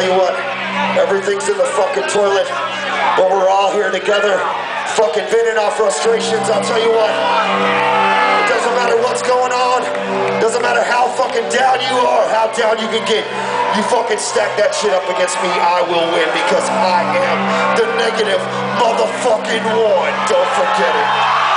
Tell you what, everything's in the fucking toilet, but we're all here together, fucking venting our frustrations. I'll tell you what, it doesn't matter what's going on, doesn't matter how fucking down you are, how down you can get. You fucking stack that shit up against me, I will win because I am the negative motherfucking one. Don't forget it.